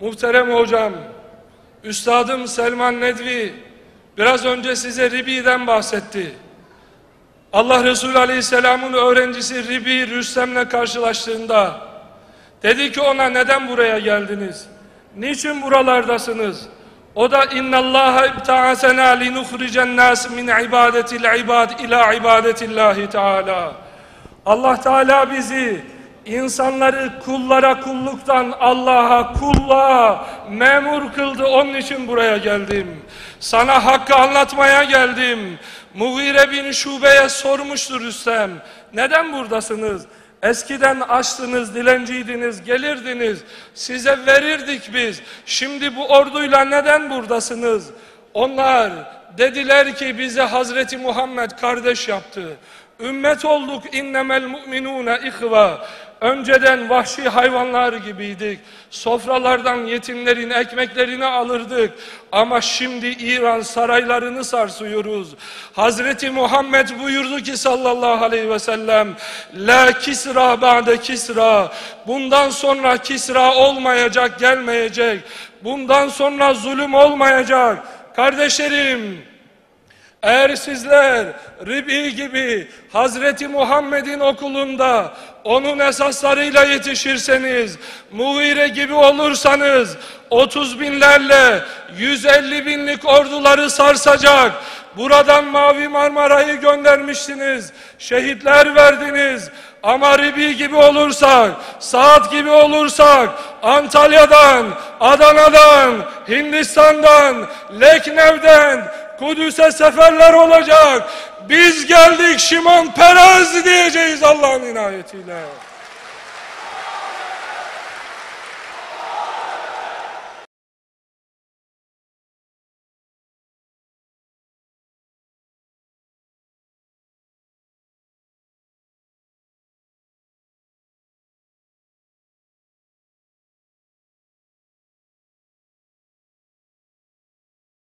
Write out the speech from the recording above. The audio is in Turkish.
Muhterem hocam, Üstadım Selman Nedvi biraz önce size Ribi'den bahsetti. Allah Resulü Aleyhisselam'ın öğrencisi Ribi Rüstem'le karşılaştığında dedi ki ona neden buraya geldiniz? Niçin buralardasınız? O da innallaha ibta'asena linuhricen nas min ibadetil ibad ila ibadetillahi teala. Allah Teala bizi insanları kullara kulluktan Allah'a kulluğa memur kıldı. Onun için buraya geldim. Sana hakkı anlatmaya geldim. Mughire bin Şube'ye sormuştur Rüstem. Neden buradasınız? Eskiden açtınız, dilenciydiniz, gelirdiniz. Size verirdik biz. Şimdi bu orduyla neden buradasınız? Onlar dediler ki bize Hazreti Muhammed kardeş yaptı. Ümmet olduk innemel mu'minune ihva. Önceden vahşi hayvanlar gibiydik. Sofralardan yetimlerin ekmeklerini alırdık. Ama şimdi İran saraylarını sarsıyoruz. Hazreti Muhammed buyurdu ki sallallahu aleyhi ve sellem La kisra ba'de kisra. Bundan sonra kisra olmayacak, gelmeyecek. Bundan sonra zulüm olmayacak. Kardeşlerim, eğer sizler Ribi gibi Hazreti Muhammed'in okulunda onun esaslarıyla yetişirseniz, Mughire gibi olursanız 30 binlerle 150 binlik orduları sarsacak, buradan Mavi Marmara'yı göndermiştiniz, şehitler verdiniz, ama Ribi gibi olursak, Saat gibi olursak, Antalya'dan, Adana'dan, Hindistan'dan, Leknev'den, Kudüs'e seferler olacak. Biz geldik Şimon Perez diyeceğiz Allah'ın inayetiyle.